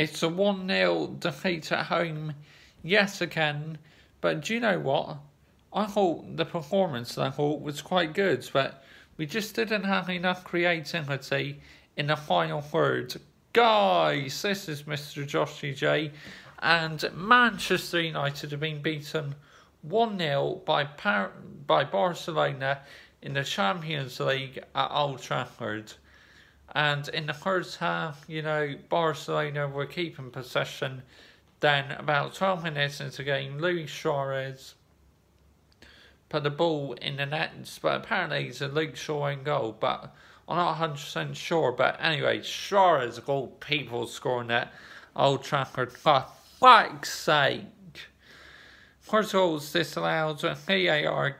It's a 1 0 defeat at home, yes, again. But do you know what? I thought the performance I thought was quite good, but we just didn't have enough creativity in the final third. Guys, this is Mr. Joshy J, and Manchester United have been beaten 1 0 by, Par- by Barcelona in the Champions League at Old Trafford. And in the first half, you know, Barcelona were keeping possession. Then, about 12 minutes into the game, Luis Suarez put the ball in the net, but apparently it's a Luke Shaw own goal. But I'm not 100% sure. But anyway, Suarez, a goal, people scoring at Old Trafford. For fuck's sake. First of all, this allowed VAR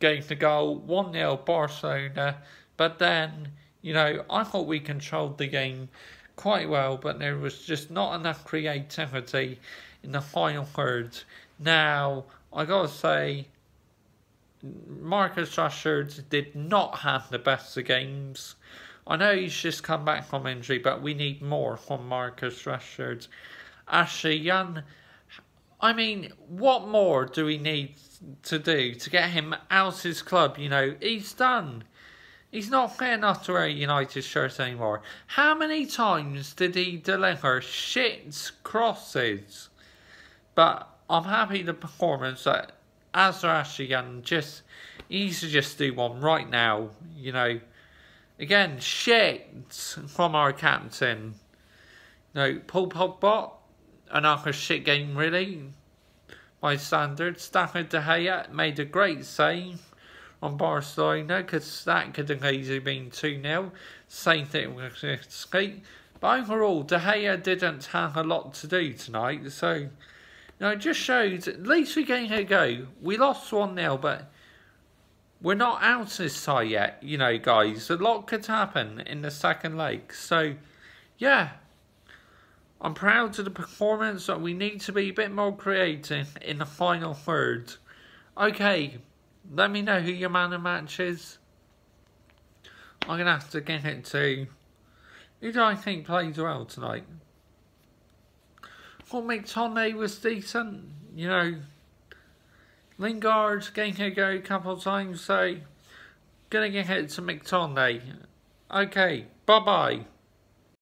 gave the goal 1 0 Barcelona, but then you know, I thought we controlled the game quite well, but there was just not enough creativity in the final third. Now, I gotta say, Marcus Rashford did not have the best of games. I know he's just come back from injury, but we need more from Marcus Rashford. Ashley Young, I mean, what more do we need to do to get him out his club? You know, he's done. He's not fair enough to wear a United shirt anymore. How many times did he deliver shit crosses? But I'm happy the performance that Azarashian just he needs to just do one right now. You know, again shit from our captain. No, Paul Pogba, another shit game really. My standards, Stafford De Gea made a great save on Barcelona because that could have easily been 2 0. Same thing with Escape. But overall, De Gea didn't have a lot to do tonight, so you know, it just shows at least we gave it a go. We lost 1 0, but we're not out this side yet, you know, guys. A lot could happen in the second leg. So, yeah, I'm proud of the performance, but we need to be a bit more creative in the final third. Okay, let me know who your man of match is. I'm going to have to get it to... Who do I think plays well tonight? Thought McTominay was decent. You know, Lingard getting hit go a couple of times, so... Gonna get hit to McTominay. Okay, bye-bye.